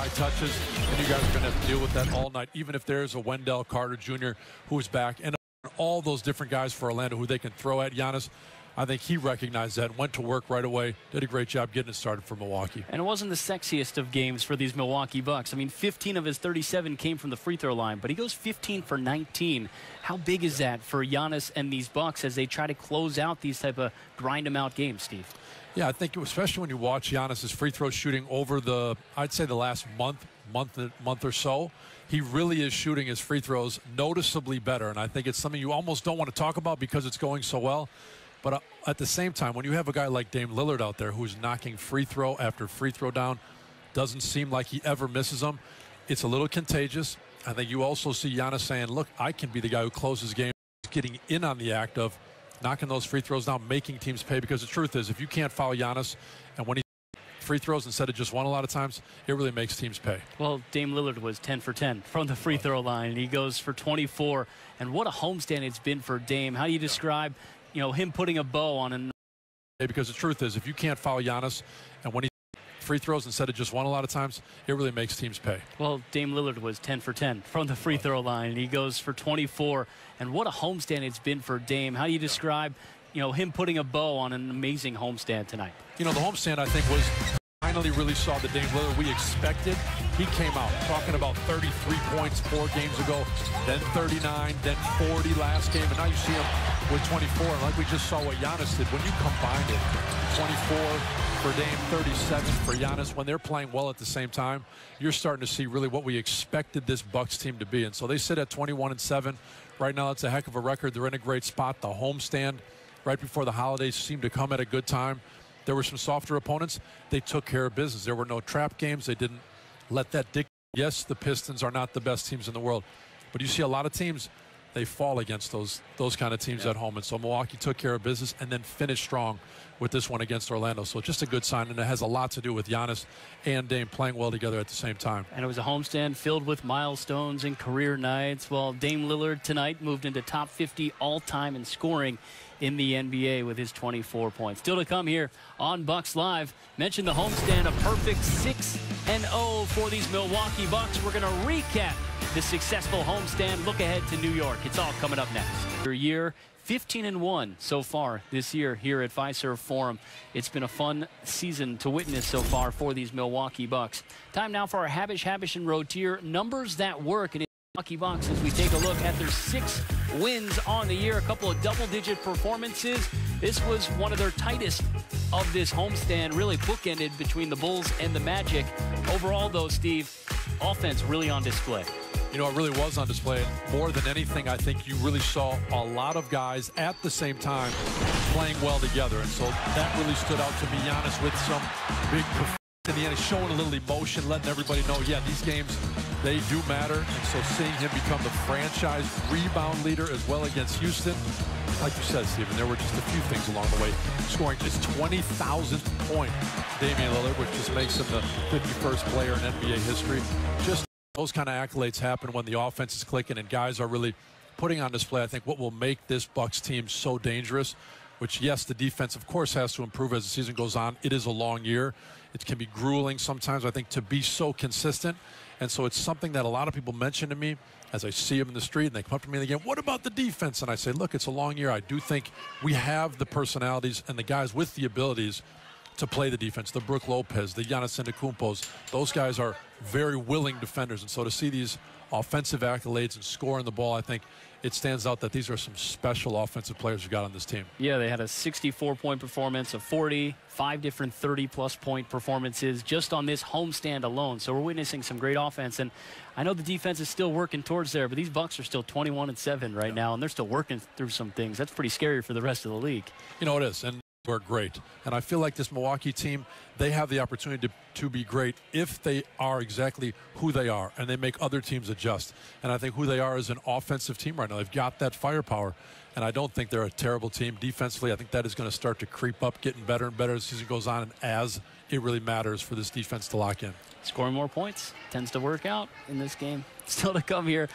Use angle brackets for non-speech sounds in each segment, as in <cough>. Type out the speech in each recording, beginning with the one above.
high touches, and you guys are going to have to deal with that all night, even if there's a Wendell Carter Jr. who's back, and all those different guys for Orlando who they can throw at Giannis. I think he recognized that, went to work right away, did a great job getting it started for Milwaukee. And it wasn't the sexiest of games for these Milwaukee Bucks. I mean, 15 of his 37 came from the free throw line, but he goes 15 for 19. How big is that for Giannis and these Bucks as they try to close out these type of grind them out games, Steve? Yeah, I think especially when you watch Giannis's free throw shooting over the, I'd say the last month, month, month or so, he really is shooting his free throws noticeably better. And I think it's something you almost don't want to talk about because it's going so well. But uh, at the same time, when you have a guy like Dame Lillard out there who's knocking free throw after free throw down, doesn't seem like he ever misses them, it's a little contagious. I think you also see Giannis saying, look, I can be the guy who closes games, getting in on the act of knocking those free throws down, making teams pay. Because the truth is, if you can't foul Giannis, and when he free throws instead of just one a lot of times, it really makes teams pay. Well, Dame Lillard was 10 for 10 from the free throw line. He goes for 24. And what a homestand it's been for Dame. How do you describe you know, him putting a bow on an. Because the truth is, if you can't foul Giannis, and when he free throws instead of just one a lot of times, it really makes teams pay. Well, Dame Lillard was 10 for 10 from the free throw line. He goes for 24. And what a homestand it's been for Dame. How do you describe, you know, him putting a bow on an amazing homestand tonight? You know, the homestand, I think, was finally really saw the Dame Lillard we expected. He came out talking about 33 points four games ago, then 39, then 40 last game, and now you see him with 24. And like we just saw what Giannis did, when you combine it, 24 for Dame, 37 for Giannis, when they're playing well at the same time, you're starting to see really what we expected this Bucks team to be. And so they sit at 21 and 7. Right now, it's a heck of a record. They're in a great spot. The homestand right before the holidays seemed to come at a good time. There were some softer opponents. They took care of business. There were no trap games. They didn't let that dictate. Yes, the Pistons are not the best teams in the world, but you see a lot of teams they fall against those those kind of teams yeah. at home. And so Milwaukee took care of business and then finished strong with this one against Orlando. So just a good sign, and it has a lot to do with Giannis and Dame playing well together at the same time. And it was a homestand filled with milestones and career nights. Well, Dame Lillard tonight moved into top 50 all-time in scoring in the NBA with his 24 points. Still to come here on Bucks Live. Mentioned the homestand, a perfect 6 and 0 for these Milwaukee Bucks. We're going to recap the successful homestand. Look ahead to New York. It's all coming up next. Your year 15 and 1 so far this year here at Fiserv Forum. It's been a fun season to witness so far for these Milwaukee Bucks. Time now for our Habish, Habush, and Rottier numbers that work. And Milwaukee Bucks as we take a look at their six wins on the year, a couple of double-digit performances. This was one of their tightest of this homestand, really bookended between the Bulls and the Magic. Overall, though, Steve, offense really on display. You know, it really was on display. More than anything, I think you really saw a lot of guys at the same time playing well together. And so that really stood out to be honest with some big in the end, showing a little emotion, letting everybody know, yeah, these games, they do matter. And so seeing him become the franchise rebound leader as well against Houston, like you said, Stephen, there were just a few things along the way. Scoring his 20,000th point, Damian Lillard, which just makes him the 51st player in NBA history. Just those kind of accolades happen when the offense is clicking and guys are really putting on display, I think, what will make this Bucks team so dangerous which, yes, the defense, of course, has to improve as the season goes on. It is a long year. It can be grueling sometimes, I think, to be so consistent. And so it's something that a lot of people mention to me as I see them in the street and they come up to me and they go, What about the defense? And I say, Look, it's a long year. I do think we have the personalities and the guys with the abilities to play the defense. The Brook Lopez, the Giannis Antetokounmpos, those guys are very willing defenders. And so to see these offensive accolades and scoring the ball, I think it stands out that these are some special offensive players you got on this team. Yeah, they had a 64-point performance, a 40, five different 30-plus point performances just on this homestand alone. So we're witnessing some great offense, and I know the defense is still working towards there, but these Bucks are still 21 and 7 right yeah. now, and they're still working through some things. That's pretty scary for the rest of the league. You know it is, and are great. And I feel like this Milwaukee team, they have the opportunity to, to be great if they are exactly who they are and they make other teams adjust. And I think who they are is an offensive team right now. They've got that firepower. And I don't think they're a terrible team defensively. I think that is going to start to creep up, getting better and better as the season goes on, and as it really matters for this defense to lock in. Scoring more points tends to work out in this game. <laughs> Still to come here.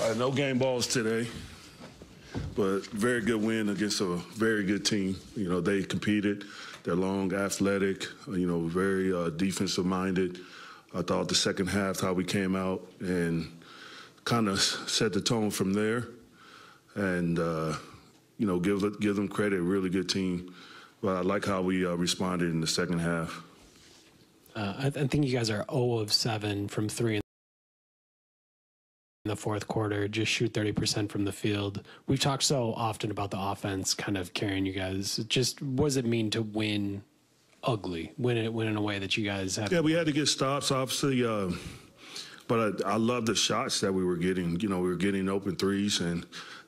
Uh, no game balls today but very good win against a very good team. You know, they competed. They're long, athletic, you know, very uh, defensive minded. I thought the second half, how we came out and kind of set the tone from there. And, uh, you know, give, give them credit, really good team. But I like how we uh, responded in the second half. Uh, I, I, think you guys are 0 of 7 from three in the fourth quarter. Just shoot 30% from the field. We've talked so often about the offense kind of carrying you guys. Just what does it mean to win ugly, win it, win in a way that you guys have? Yeah, we had to get stops, obviously. Uh, but I, I love the shots that we were getting. You know, we were getting open threes, and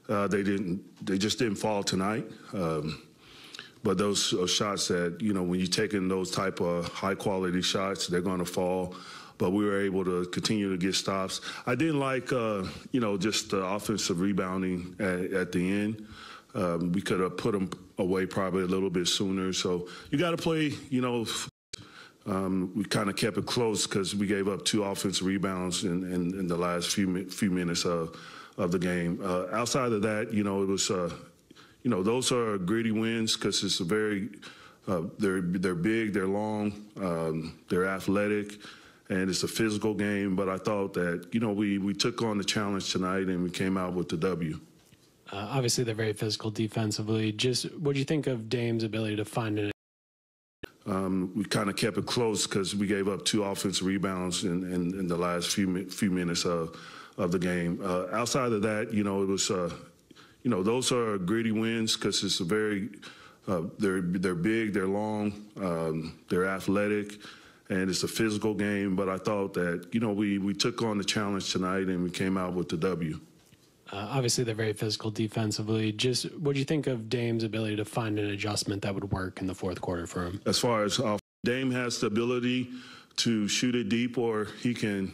uh, they didn't. They just didn't fall tonight. Um, but those shots that you know, when you're taking those type of high quality shots, they're going to fall. But we were able to continue to get stops. I didn't like, uh, you know, just the offensive rebounding at, at the end. Um, we could have put them away probably a little bit sooner. So you got to play, you know. Um, we kind of kept it close because we gave up two offensive rebounds in, in, in, the last few few minutes of of the game. Uh, outside of that, you know, it was uh, you know, those are gritty wins because it's a very, uh, they're they're big, they're long, um, they're athletic, and it's a physical game. But I thought that you know we we took on the challenge tonight and we came out with the W. Uh, obviously, they're very physical defensively. Just what do you think of Dame's ability to find an? Um, we kind of kept it close because we gave up two offensive rebounds in, in, in, the last few few minutes of of the game. Uh, outside of that, you know, it was uh, you know, those are gritty wins because it's a very, uh, they're they're big, they're long, um, they're athletic, and it's a physical game. But I thought that you know we we took on the challenge tonight and we came out with the W. Uh, obviously, they're very physical defensively. Just what do you think of Dame's ability to find an adjustment that would work in the fourth quarter for him? As far as uh, Dame has the ability to shoot it deep, or he can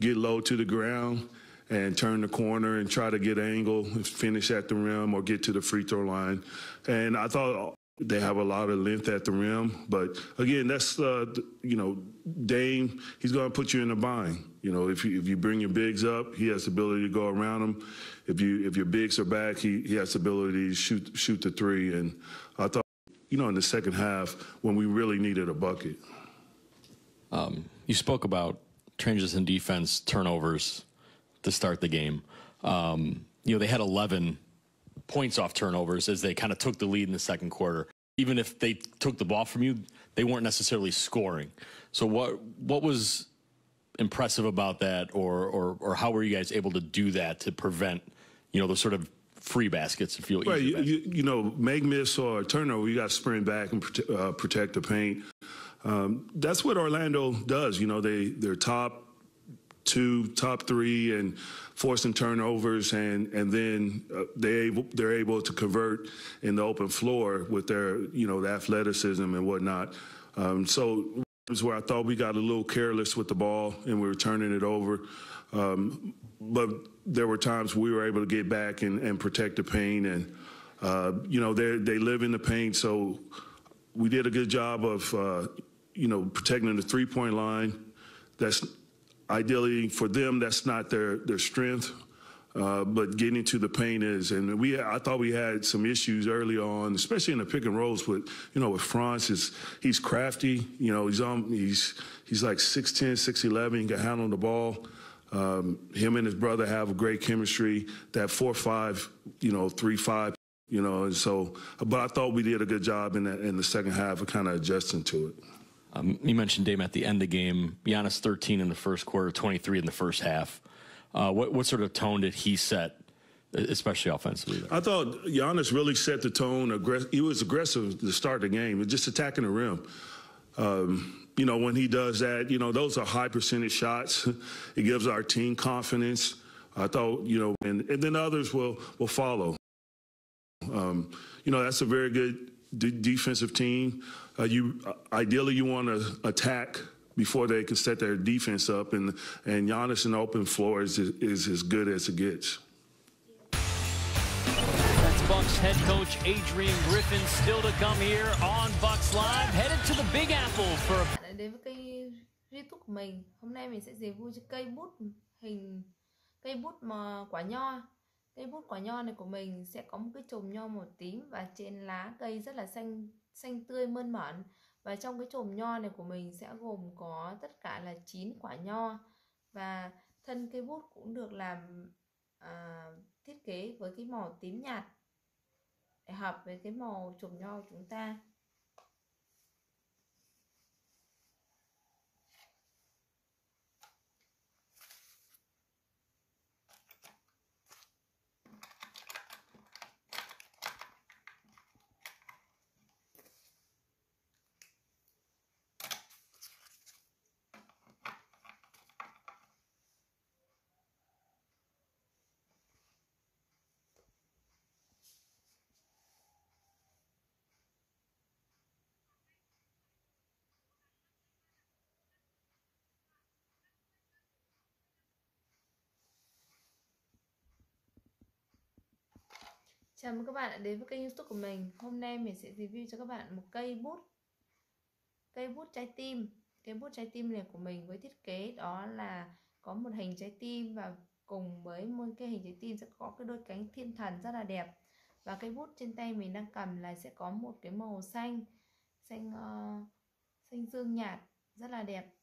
get low to the ground and turn the corner and try to get angle, finish at the rim or get to the free throw line. And I thought they have a lot of length at the rim, but again, that's uh, you know Dame. He's going to put you in a bind. You know, if you if you bring your bigs up, he has the ability to go around them. If you if your bigs are back, he he has the ability to shoot shoot the three. And I thought, you know, in the second half when we really needed a bucket. Um, you spoke about changes in defense, turnovers to start the game. Um, you know, they had 11 points off turnovers as they kind of took the lead in the second quarter. Even if they took the ball from you, they weren't necessarily scoring. So what what was impressive about that, or or or how were you guys able to do that to prevent you know the sort of free baskets if you well, you, you, you, know make miss or turnover you got to sprint back and prote- uh, protect the paint um, that's what Orlando does you know they they're top two, top three, and forcing turnovers, and and then uh, they they're able to convert in the open floor with their you know the athleticism and whatnot. Um, so was where I thought we got a little careless with the ball and we were turning it over. Um, but there were times we were able to get back and, and protect the paint, and uh, you know they they live in the paint, so we did a good job of uh, you know protecting the three point line. That's ideally for them, that's not their, their strength. Uh, but getting to the paint is, and we I thought we had some issues early on, especially in the pick and rolls. With you know, with Franz, is he's crafty. You know, he's on he's he's like 6'10", 6'11", He can handle the ball. Um, him and his brother have a great chemistry. That four five, you know, three five, you know, and so. But I thought we did a good job in that in the second half of kind of adjusting to it. Um, you mentioned Dame at the end of the game. Giannis 13 in the first quarter, 23 in the first half. Uh, what, what sort of tone did he set, especially offensively? There? I thought Giannis really set the tone. Aggress- he was aggressive to start the game, just attacking the rim. Um, you know, when he does that, you know, those are high percentage shots. <laughs> it gives our team confidence. I thought, you know, and, and then others will will follow. Um, you know, that's a very good defensive team. Uh, you uh, ideally you want to attack before they can set their defense up, and and Giannis in open floor is is as good as it gets. That's Bucks head coach Adrian Griffin still to come here on Bucks Live, headed to the Big Apple for. Đến với cây YouTube của mình, hôm nay mình sẽ review cây bút hình cây bút mà quả nho. Cây bút quả nho này của mình sẽ có một cái chùm nho màu tím và trên lá cây rất là xanh xanh tươi mơn mởn. Và trong cái chùm nho này của mình sẽ gồm có tất cả là 9 quả nho. Và thân cây bút cũng được làm à, thiết kế với cái màu tím nhạt để hợp với cái màu chùm nho của chúng ta. Chào mừng các bạn đã đến với kênh youtube của mình. Hôm nay mình sẽ review cho các bạn một cây bút. Cây bút trái tim. Cây bút trái tim này của mình với thiết kế đó là Có một hình trái tim và cùng với một cái hình trái tim sẽ có cái đôi cánh thiên thần rất là đẹp. Và cây bút trên tay mình đang cầm là sẽ có một cái màu xanh Xanh uh, xanh dương nhạt rất là đẹp.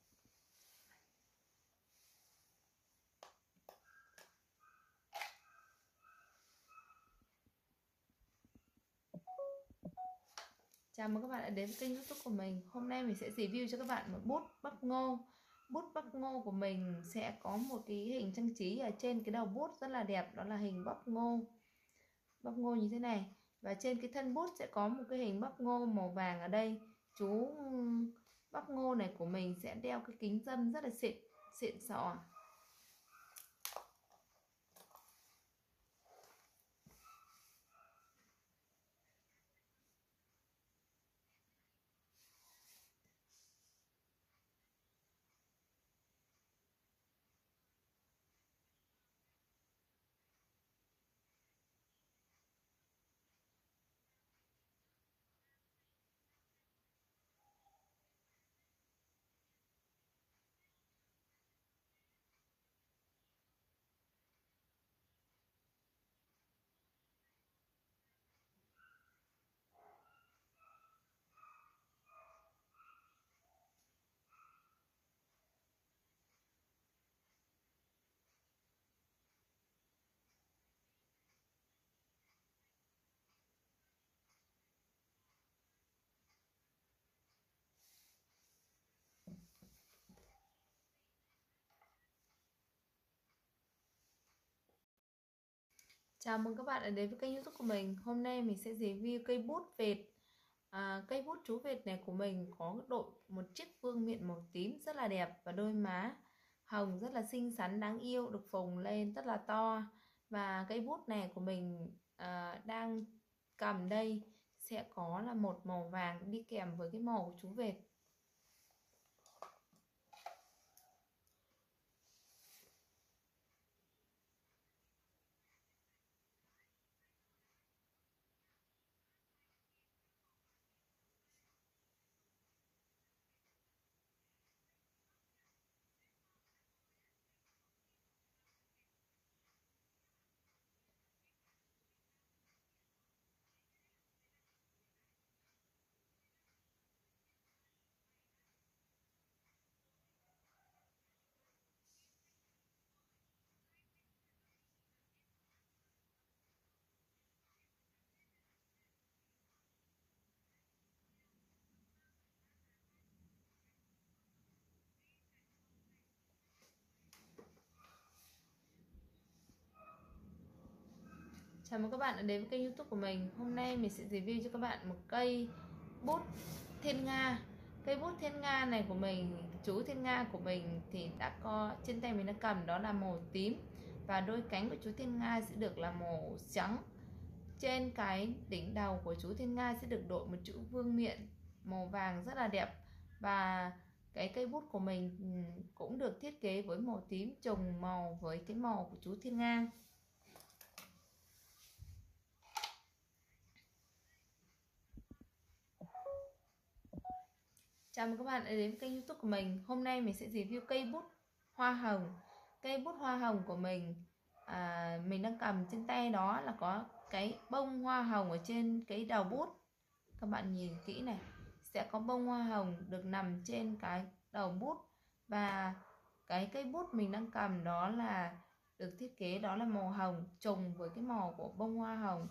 Chào mừng các bạn đã đến với kênh youtube của mình. Hôm nay mình sẽ review cho các bạn một bút bắp ngô. Bút bắp ngô của mình sẽ có một cái hình trang trí ở trên cái đầu bút rất là đẹp, Đó là hình bắp ngô. Bắp ngô như thế này. Và trên cái thân bút sẽ có một cái hình bắp ngô màu vàng ở đây. Chú bắp ngô này của mình sẽ đeo cái kính dâm rất là xịn Xịn sò. Chào mừng các bạn đã đến với kênh youtube của mình. Hôm nay mình sẽ review cây bút vệt à, Cây bút chú vệt này của mình có độ một chiếc vương miện màu tím rất là đẹp Và đôi má hồng rất là xinh xắn đáng yêu Được phồng lên rất là to. Và cây bút này của mình à, đang cầm đây Sẽ có là một màu vàng đi kèm với cái màu của chú vệt Chào mừng các bạn đã đến với kênh youtube của mình. Hôm nay mình sẽ review cho các bạn một cây bút thiên nga. Cây bút thiên nga này của mình, Chú thiên nga của mình thì đã có, Trên tay mình đã cầm, đó là màu tím. Và đôi cánh của chú thiên nga sẽ được là màu trắng. Trên cái đỉnh đầu của chú thiên nga sẽ được đội một chữ vương miện, Màu vàng rất là đẹp. Và cái cây bút của mình ừ, cũng được thiết kế với màu tím trùng màu với cái màu của chú thiên nga. Chào mừng các bạn đã đến với kênh youtube của mình. Hôm nay mình sẽ review cây bút hoa hồng. Cây bút hoa hồng của mình à, Mình đang cầm trên tay đó là có cái bông hoa hồng ở trên cái đầu bút. Các bạn nhìn kỹ này sẽ có bông hoa hồng được nằm trên cái đầu bút. Và cái cây bút mình đang cầm đó là được thiết kế đó là màu hồng trùng với cái màu của bông hoa hồng.